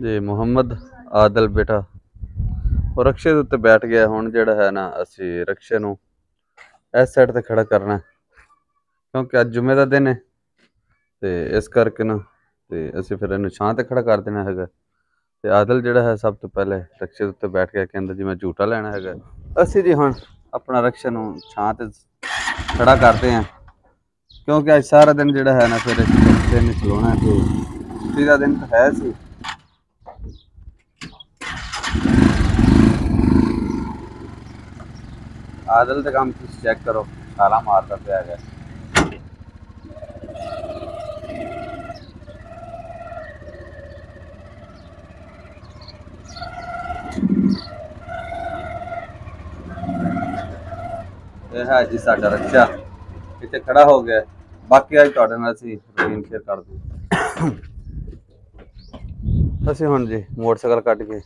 ਜੇ ਮੁਹੰਮਦ ਆਦਲ ਬੇਟਾ। ਉਹ ਰਕਸ਼ੇ ਦੇ ਉੱਤੇ ਬੈਠ ਗਿਆ, ਹੁਣ ਜਿਹੜਾ ਹੈ ਨਾ, ਅਸੀਂ ਰਕਸ਼ੇ ਨੂੰ ਇਸ ਸਾਈਡ ਤੇ ਖੜਾ ਕਰਨਾ ਕਿਉਂਕਿ ਅੱਜ ਜੁਮੇ ਦਾ ਦਿਨ ਹੈ ਤੇ ਇਸ ਕਰਕੇ ਨਾ, ਤੇ ਅਸੀਂ ਫਿਰ ਇਹਨੂੰ ਛਾਂ ਤੇ ਖੜਾ ਕਰ ਦੇਣਾ ਹੈਗਾ। ਤੇ ਆਦਲ ਜਿਹੜਾ ਹੈ, ਸਭ ਤੋਂ ਪਹਿਲੇ ਰਕਸ਼ੇ ਦੇ ਉੱਤੇ ਬੈਠ ਕੇ ਕਹਿੰਦਾ ਜੀ ਮੈਂ ਝੂਟਾ ਲੈਣਾ ਹੈਗਾ। ਅਸੀਂ ਜੀ ਹੁਣ ਆਪਣਾ ਰਕਸ਼ੇ ਨੂੰ ਛਾਂ ਤੇ ਖੜਾ ਕਰਦੇ ਹਾਂ। ਕਿਉਂਕਿ ਅੱਜ ਸਾਰਾ ਦਿਨ ਜਿਹੜਾ ਹੈ ਨਾ, ਫਿਰ ਦਿਨ ਚਲਾਉਣਾ ਤੇ ਛੁੱਟੀ ਦਾ ਦਿਨ ਤਾਂ ਹੈ ਸੀ। ਆਦਲ ਦਾ ਕੰਮ ਤੁਸੀਂ ਚੈੱਕ ਕਰੋ ਛਾਲਾ ਮਾਰਦਾ ਪਿਆ ਹੈਗਾ। ਇਹ ਹੈ ਜੀ ਸਾਡਾ ਰਕਸ਼ਾ। ਇੱਥੇ ਖੜਾ ਹੋ ਗਿਆ। ਬਾਕੀ ਅੱਜ ਤੁਹਾਡੇ ਨਾਲ ਅਸੀਂ ਰੂਟੀਨ ਸ਼ੇਅਰ ਕਰਦੇ ਹਾਂ। ਅਸੀਂ ਹੁਣ ਜੀ ਮੋਟਰਸਾਈਕਲ ਕੱਢ ਕੇ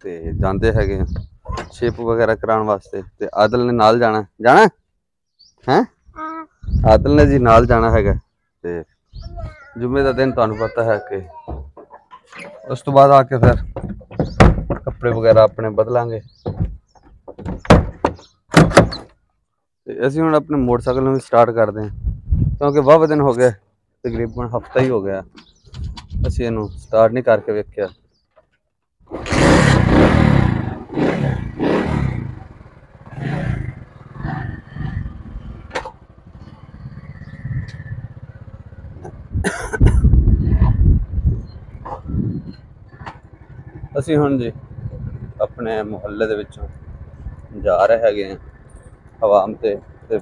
ਤੇ ਜਾਂਦੇ ਹੈਗੇ ਆ ਸ਼ੇਪ ਵਗੈਰਾ ਕਰਾਉਣ ਵਾਸਤੇ ਤੇ ਆਦਲ ਨੇ ਨਾਲ ਜਾਣਾ ਜਾਣਾ ਹੈ? ਆਦਲ ਨੇ ਜੀ ਨਾਲ ਜਾਣਾ ਹੈਗਾ ਤੇ ਜੁਮੇ ਦਾ ਦਿਨ ਤੁਹਾਨੂੰ ਪਤਾ ਹੈ ਕਿ ਉਸ ਤੋਂ ਬਾਅਦ ਆ ਕੇ ਫਿਰ ਕੱਪੜੇ ਵਗੈਰਾ ਆਪਣੇ ਬਦਲਾਂਗੇ। ਤੇ ਅਸੀਂ ਹੁਣ ਆਪਣੇ ਮੋਟਰਸਾਈਕਲ ਨੂੰ ਵੀ ਸਟਾਰਟ ਕਰਦੇ ਹਾਂ। ਕਿਉਂਕਿ ਵਾਹਵਾ ਦਿਨ ਹੋ ਗਏ ਤਕਰੀਬਨ ਹਫਤਾ ਹੀ ਹੋ ਗਿਆ ਅਸੀਂ ਇਹਨੂੰ ਸਟਾਰਟ ਨਹੀਂ ਕਰਕੇ ਵੇਖਿਆ। ਅਸੀਂ ਹੁਣ ਜੀ ਆਪਣੇ ਮੁਹੱਲੇ ਦੇ ਵਿੱਚੋਂ ਜਾ ਰਹੇ ਹੈਗੇ ਹਾਂ ਹਵਾਮ ਤੇ ਤੇ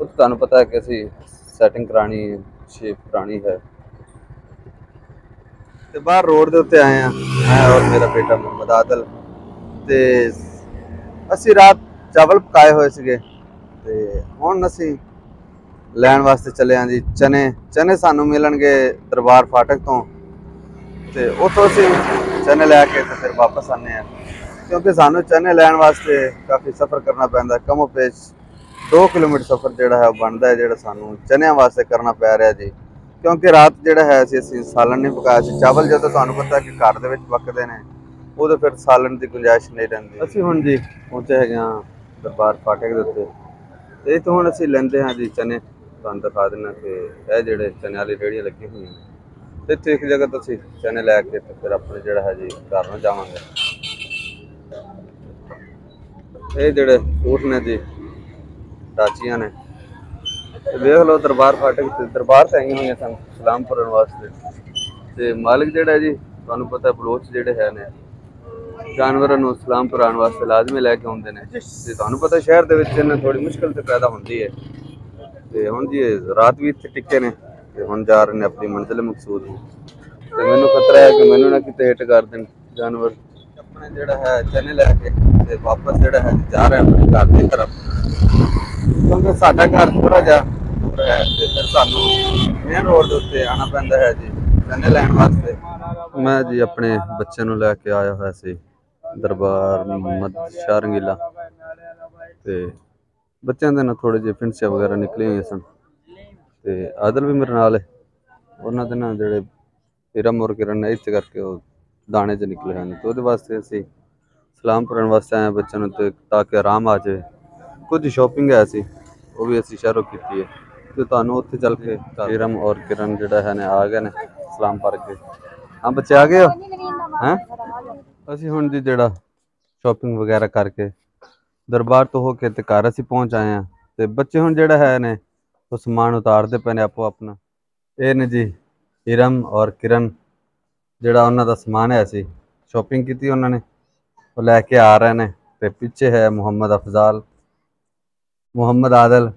ਉਹ ਤੁਹਾਨੂੰ ਪਤਾ ਹੈ ਕਿ ਅਸੀਂ ਸੈਟਿੰਗ ਕਰਾਣੀ ਹੈ ਸ਼ੇਪ ਕਰਾਣੀ ਹੈ। ਤੇ ਬਾਹਰ ਰੋਡ ਦੇ ਉੱਤੇ ਆਏ ਆ ਮੈਂ ਔਰ ਮੇਰਾ ਬੇਟਾ ਮੁਹੰਮਦ ਆਦਲ ਤੇ ਅਸੀਂ ਰਾਤ ਚਾਵਲ ਪਕਾਏ ਹੋਏ ਸੀਗੇ ਤੇ ਹੁਣ ਅਸੀਂ ਲੈਣ ਵਾਸਤੇ ਚੱਲੇ ਆਂ ਜੀ ਚਨੇ। ਚਨੇ ਸਾਨੂੰ ਮਿਲਣਗੇ ਦਰਬਾਰ ਫਾਟਕ ਤੋਂ ਤੇ ਉੱਥੋਂ ਅਸੀਂ ਚਨੇ ਲੈ ਕੇ ਤੇ ਫਿਰ ਵਾਪਸ ਆਨੇ ਆ ਕਿਉਂਕਿ ਸਾਨੂੰ ਚਨੇ ਲੈਣ ਵਾਸਤੇ ਕਾਫੀ ਸਫ਼ਰ ਕਰਨਾ ਪੈਂਦਾ ਕਮੋ ਪੇਸ਼ 2 ਕਿਲੋਮੀਟਰ ਸਫ਼ਰ ਜਿਹੜਾ ਹੈ ਉਹ ਬਣਦਾ ਹੈ, ਜਿਹੜਾ ਸਾਨੂੰ ਚਨਿਆਂ ਵਾਸਤੇ ਕਰਨਾ ਪੈ ਰਿਹਾ ਜੀ। ਕਿਉਂਕਿ ਰਾਤ ਜਿਹੜਾ ਹੈ ਅਸੀਂ ਅਸੀਂ ਸਾਲਣ ਨਹੀਂ ਪਕਾਇਆ ਸੀ ਚਾਵਲ ਜਦੋਂ ਤੁਹਾਨੂੰ ਪਤਾ ਕਿ ਘਰ ਦੇ ਵਿੱਚ ਪੱਕਦੇ ਨੇ, ਉਦੋਂ ਫਿਰ ਸਾਲਣ ਦੀ ਗੁੰਜਾਇਸ਼ ਨਹੀਂ ਰਹਿੰਦੀ। ਅਸੀਂ ਹੁਣ ਜੀ ਪਹੁੰਚੇ ਹੈਗੇ ਹਾਂ ਦਰਬਾਰ ਫਾਟਕ ਦੇ ਉੱਤੇ। ਇਹ ਤੋਂ ਹੁਣ ਅਸੀਂ ਲੈਂਦੇ ਹਾਂ ਜੀ ਚਨੇ। ਤੁਹਾਨੂੰ ਦਿਖਾ ਦਿੰਦਾ ਕਿ ਇਹ ਜਿਹੜੇ ਚਨੇ ਵਾਲੀ ਰੇਹੜੀਆਂ ਲੱਗੀਆਂ ਹੋਈਆਂ ਨੇ। ਤੇ ਇੱਥੇ ਇੱਕ ਜਗ੍ਹਾ ਤੋਂ ਅਸੀਂ ਚਨੇ ਲੈ ਕੇ ਤੇ ਫਿਰ ਆਪਣੇ ਜਿਹੜਾ ਹੈ ਜੀ ਘਰ ਨੂੰ ਜਾਵਾਂਗੇ। ਇਹ ਜਿਹੜੇ ਊਠ ਨੇ ਜੀ ਰਾਚੀਆਂ ਨੇ। ਤੇ ਵੇਖ ਲਓ ਦਰਬਾਰ ਫਾਟਕ ਤੇ ਦਰਬਾਰ ਤੇ ਆਈਆਂ ਹੋਈਆਂ ਸਨ ਸਲਾਮ ਪੜਨ ਵਾਸਤੇ। ਤੇ ਮਾਲਕ ਜਿਹੜਾ ਜੀ ਤੁਹਾਨੂੰ ਪਤਾ ਬਲੋਚ ਜਿਹੜੇ ਹੈ ਨੇ ਜਾਨਵਰਾਂ ਨੂੰ ਸਲਾਮ ਪਰਾਉਣ ਵਾਸਤੇ ਲਾਜ਼ਮੀ ਲੈ ਕੇ ਆਉਂਦੇ ਨੇ। ਤੇ ਤੁਹਾਨੂੰ ਪਤਾ ਸ਼ਹਿਰ ਦੇ ਵਿੱਚ ਇਹਨਾਂ ਥੋੜੀ ਮੁਸ਼ਕਲ ਤੇ ਪੈਦਾ ਹੁੰਦੀ ਹੈ। ਤੇ ਹੁਣ ਜੀ ਰਾਤ ਵੀ ਇੱਥੇ ਟਿੱਕੇ ਨੇ। ਤੇ ਹੁਣ ਜਾ ਰਹੇ ਨੇ ਆਪਣੀ ਮੰਜ਼ਿਲ ਮਕਸੂਦ ਨੂੰ। ਤੇ ਮੈਨੂੰ ਖਤਰਾ ਹੈ ਕਿ ਮੈਨੂੰ ਨਾ ਕਿਤੇ ਹਿੱਟ ਕਰ ਦੇਣ ਜਾਨਵਰ। ਆਪਣੇ ਜਿਹੜਾ ਹੈ ਚਨੇ ਲੈ ਕੇ ਤੇ ਵਾਪਸ ਜਿਹੜਾ ਹੈ ਜਾ ਰਹੇ ਆਪਣੇ ਘਰ ਦੀ ਤਰਫ। ਕਿਉਂਕਿ ਸਾਡਾ ਘਰ ਥੋੜਾ ਜਿਹਾ ਹੈ ਤੇ ਫਿਰ ਸਾਨੂੰ ਮੇਨ ਰੋਡ ਦੇ ਉੱਤੇ ਆਣਾ ਪੈਂਦਾ ਹੈ ਜੀ ਚਨੇ ਲੈਣ ਵਾਸਤੇ। ਮੈਂ ਜੀ ਆਪਣੇ ਬੱਚੇ ਨੂੰ ਲੈ ਕੇ ਆਇਆ ਹੋਇਆ ਸੀ ਦਰਬਾਰ ਮੁਹੰਮਦ ਸ਼ਾਹ ਰੰਗੀਲਾ। ਤੇ ਬੱਚਿਆਂ ਦੇ ਨਾਲ ਥੋੜੇ ਜਿਹੇ ਫਿੰਡਸੇ ਵਗੈਰਾ ਨਿਕਲੇ ਹੋਏ ਸਨ। ਤੇ ਆਦਲ ਵੀ ਮੇਰੇ ਨਾਲ ਹੈ। ਉਹਨਾਂ ਦੇ ਨਾਲ ਜਿਹੜੇ ਇਰਮ ਔਰ ਕਿਰਨ ਨੇ, ਇਸ ਕਰਕੇ ਉਹ ਦਾਣੇ 'ਚ ਨਿਕਲੇ ਹਨ। ਤੇ ਉਹਦੇ ਵਾਸਤੇ ਅਸੀਂ ਸਲਾਮ ਪੜਨ ਵਾਸਤੇ ਆਏ ਹਾਂ ਬੱਚਿਆਂ ਨੂੰ, ਤੇ ਤਾਂ ਕਿ ਆਰਾਮ ਆ ਜਾਵੇ। ਕੁਝ ਸ਼ਾਪਿੰਗ ਹੈ ਸੀ ਉਹ ਵੀ ਅਸੀਂ ਸ਼ਹਿਰੋਂ ਕੀਤੀ ਹੈ। ਤੇ ਤੁਹਾਨੂੰ ਉੱਥੇ ਚੱਲ ਕੇ ਇਰਮ ਔਰ ਕਿਰਨ ਜਿਹੜਾ ਹੈ ਨੇ, ਆ ਗਏ ਨੇ ਸਲਾਮ ਪੜ ਕੇ। ਹਾਂ, ਬੱਚੇ ਆ ਗਏ ਹੋ? ਹੈਂ? ਅਸੀਂ ਹੁਣ ਜੀ ਜਿਹੜਾ ਸ਼ਾਪਿੰਗ ਵਗੈਰਾ ਕਰਕੇ ਦਰਬਾਰ ਤੋਂ ਹੋ ਕੇ ਤੇ ਘਰ ਅਸੀਂ ਪਹੁੰਚ ਆਏ ਆ ਤੇ ਬੱਚੇ ਹੁਣ ਜਿਹੜਾ ਹੈ ਨੇ ਉਹ ਸਮਾਨ ਉਤਾਰਦੇ ਪਏ ਨੇ ਆਪੋ ਆਪਣਾ। ਇਹ ਨੇ ਜੀ ਇਰਮ ਔਰ ਕਿਰਨ, ਜਿਹੜਾ ਉਹਨਾਂ ਦਾ ਸਮਾਨ ਹੈ ਸੀ ਸ਼ਾਪਿੰਗ ਕੀਤੀ ਉਹਨਾਂ ਨੇ। ਉਹ ਲੈ ਕੇ ਆ ਰਹੇ ਨੇ ਤੇ ਪਿੱਛੇ ਹੈ ਮੁਹੰਮਦ ਅਫਜ਼ਾਲ, ਮੁਹੰਮਦ ਆਦਲ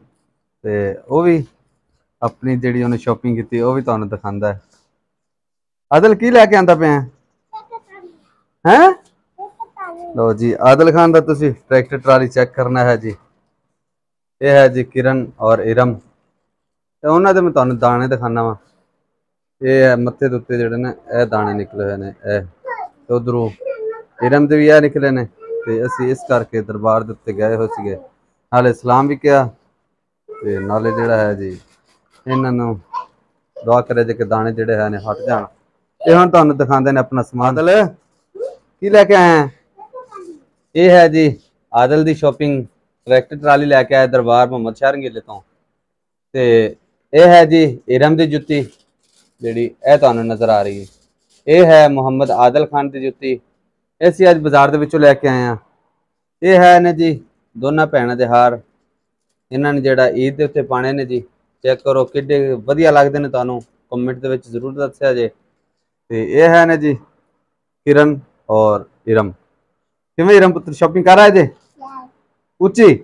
ਤੇ ਉਹ ਵੀ ਆਪਣੀ ਜਿਹੜੀ ਉਹਨੇ ਸ਼ਾਪਿੰਗ ਕੀਤੀ, ਉਹ ਵੀ ਤੁਹਾਨੂੰ ਦਿਖਾਉਂਦਾ ਹੈ। ਆਦਲ, ਕੀ ਲੈ ਕੇ ਆਂਦਾ ਪਿਆ ਹੈ? ਲੋ ਜੀ, ਆਦਲ ਖਾਨ ਦਾ ਤੁਸੀਂ ਟਰੈਕਟਰ ਟਰਾਲੀ ਚੈੱਕ ਕਰਨਾ ਹੈ ਜੀ। ਇਹ ਹੈ ਜੀ ਕਿਰਨ ਔਰ ਇਰਮ ਤੇ ਉਹਨਾਂ ਦੇ ਮੈਂ ਤੁਹਾਨੂੰ ਦਾਣੇ ਦਿਖਾਣਾ ਵਾ। ਇਹ ਹੈ ਮੱਥੇ ਦੇ ਉੱਤੇ ਜਿਹੜੇ ਨੇ ਇਹ ਦਾਣੇ ਨਿਕਲੇ ਹੋਏ ਨੇ ਇਹ ਤੇ ਉਧਰੋਂ ਇਰਮ ਦੇ ਵੀ ਇਹ ਨਿਕਲੇ ਨੇ ਤੇ ਅਸੀਂ ਇਸ ਕਰਕੇ ਦਰਬਾਰ ਦੇ ਉੱਤੇ ਗਏ ਹੋਏ ਸੀਗੇ। ਨਾਲੇ ਸਲਾਮ ਵੀ ਕਿਹਾ ਤੇ ਨਾਲੇ ਜਿਹੜਾ ਹੈ ਜੀ ਇਹਨਾਂ ਨੂੰ ਦੁਆ ਕਰੇ ਜੇ ਕਿ ਦਾਣੇ ਜਿਹੜੇ ਹੈ ਨੇ ਹਟ ਜਾਣ। ਤੇ ਹੁਣ ਤੁਹਾਨੂੰ ਦਿਖਾਉਂਦੇ ਨੇ ਆਪਣਾ ਸਮਾਨ। ਦਲ ਕੀ ਲੈ ਕੇ ਆਏ ਆ? ਇਹ ਹੈ ਜੀ ਆਦਲ ਦੀ ਸ਼ਾਪਿੰਗ ਟਰੈਕਟਰ ਟਰਾਲੀ ਲੈ ਕੇ ਆਇਆ ਦਰਬਾਰ ਮੁਹੰਮਦ ਸ਼ਹਿਰੰਗੀਲੇ ਤੋਂ। ਤੇ ਇਹ ਹੈ ਜੀ ਇਰਮ ਦੀ ਜੁੱਤੀ ਜਿਹੜੀ ਇਹ ਤੁਹਾਨੂੰ ਨਜ਼ਰ ਆ ਰਹੀ ਹੈ। ਇਹ ਹੈ ਮੁਹੰਮਦ ਆਦਲ ਖਾਨ ਦੀ ਜੁੱਤੀ। ਇਹ ਅਸੀਂ ਅੱਜ ਬਾਜ਼ਾਰ ਦੇ ਵਿੱਚੋਂ ਲੈ ਕੇ ਆਏ ਆ ਇਹ ਹੈ ਨੇ ਜੀ ਦੋਨਾਂ ਭੈਣਾਂ ਦੇ ਹਾਰ। ਇਹਨਾਂ ਨੇ ਜਿਹੜਾ ਈਦ ਦੇ ਉੱਤੇ ਪਾਣੇ ਨੇ ਜੀ ਚੈੱਕ ਕਰੋ ਕਿੱਡੇ ਵਧੀਆ ਲੱਗਦੇ ਨੇ ਤੁਹਾਨੂੰ। ਕਮੈਂਟ ਦੇ ਵਿੱਚ ਜ਼ਰੂਰ ਦੱਸਿਆ ਜੇ। ਤੇ ਇਹ ਹੈ ਨੇ ਜੀ ਕਿਰਨ ਔਰ ਇਰਮ ਕਿਵੇਂ ਇਰਮ ਪੁੱਤਰ ਸ਼ਾਪਿੰਗ ਕਰ ਆਏ ਜੇ? ਉੱਚੀ?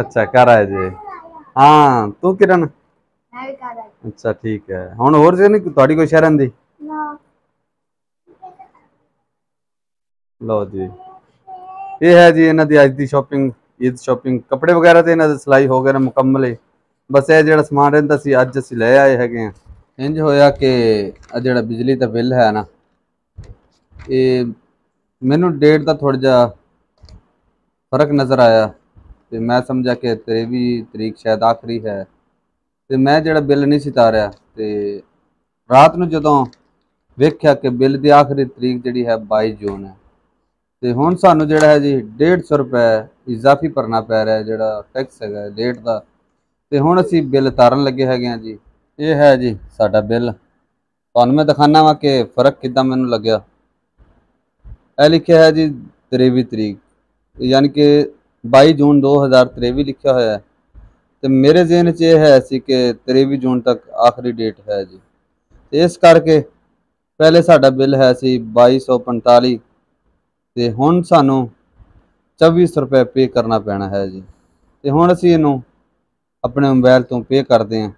ਅੱਛਾ ਕਰ ਆਏ ਜੇ। ਹਾਂ ਤੂੰ ਕਿਰਨ? ਮੈਂ ਵੀ ਰਹੀ ਅੱਛਾ ਠੀਕ ਹੈ। ਹੁਣ ਹੋਰ ਜੇ ਨਹੀਂ ਤੁਹਾਡੀ ਕੋਈ ਸ਼ਹਿਰਾਂ ਦੀ? ਨਾ। ਲਓ ਜੀ। ਇਹ ਹੈ ਜੀ ਇਹਨਾਂ ਦੀ ਅੱਜ ਦੀ ਸ਼ਾਪਿੰਗ ਈਦ ਸ਼ਾਪਿੰਗ ਕੱਪੜੇ ਵਗੈਰਾ ਤੇ ਇਹਨਾਂ ਦੇ ਸਿਲਾਈ ਹੋ ਗਏ ਨੇ ਮੁਕੰਮਲ ਹੀ। ਬਸ ਇਹ ਜਿਹੜਾ ਸਮਾਨ ਰਹਿੰਦਾ ਸੀ ਅੱਜ ਅਸੀਂ ਲੈ ਆਏ ਹੈਗੇ ਆ ਇੰਜ ਹੋਇਆ ਕਿ ਆ ਜਿਹੜਾ ਬਿਜਲੀ ਦਾ ਬਿੱਲ ਹੈ ਨਾ ਇਹ ਮੈਨੂੰ ਡੇਟ ਦਾ ਥੋੜਾ ਜਿਹਾ ਫ਼ਰਕ ਨਜ਼ਰ ਆਇਆ। ਤੇ ਮੈਂ ਸਮਝਿਆ ਕਿ 23 ਤਰੀਕ ਸ਼ਾਇਦ ਆਖਰੀ ਹੈ। ਤੇ ਮੈਂ ਜਿਹੜਾ ਬਿੱਲ ਨਹੀਂ ਸੀ ਤਾਰਿਆ ਤੇ ਰਾਤ ਨੂੰ ਜਦੋਂ ਵੇਖਿਆ ਕਿ ਬਿੱਲ ਦੀ ਆਖਰੀ ਤਰੀਕ ਜਿਹੜੀ ਹੈ 22 ਜੂਨ ਹੈ। ਤੇ ਹੁਣ ਸਾਨੂੰ ਜਿਹੜਾ ਹੈ ਜੀ 150 ਰੁਪਏ ਇਜ਼ਾਫੀ ਭਰਨਾ ਪੈ ਰਿਹਾ ਜਿਹੜਾ ਟੈਕਸ ਹੈਗਾ ਡੇਟ ਦਾ। ਤੇ ਹੁਣ ਅਸੀਂ ਬਿੱਲ ਤਾਰਨ ਲੱਗੇ ਹੈਗੇ ਆ ਜੀ। ਇਹ ਹੈ ਜੀ ਸਾਡਾ ਬਿੱਲ। ਤੁਹਾਨੂੰ ਮੈਂ ਦਿਖਾਣਾ ਵਾ ਕਿ ਫ਼ਰਕ ਕਿੱਦਾਂ ਮੈਨੂੰ ਲੱਗਿਆ। ਇਹ ਲਿਖਿਆ ਹੈ ਜੀ 23 ਤਰੀਕ। ਯਾਨੀ ਕਿ 22 ਜੂਨ 2023 ਲਿਖਿਆ ਹੋਇਆ ਹੈ। ਤੇ ਮੇਰੇ ਜ਼ਿਹਨ 'ਚ ਇਹ ਹੈ ਸੀ ਕਿ 23 ਜੂਨ ਤੱਕ ਆਖਰੀ ਡੇਟ ਹੈ ਜੀ। ਤੇ ਇਸ ਕਰਕੇ ਪਹਿਲੇ ਸਾਡਾ ਬਿੱਲ ਹੈ ਸੀ 2245 ਤੇ ਹੁਣ ਸਾਨੂੰ 2400 ਰੁਪਏ ਪੇ ਕਰਨਾ ਪੈਣਾ ਹੈ ਜੀ। ਤੇ ਹੁਣ ਅਸੀਂ ਇਹਨੂੰ ਆਪਣੇ ਮੋਬਾਈਲ ਤੋਂ ਪੇ ਕਰਦੇ ਹਾਂ।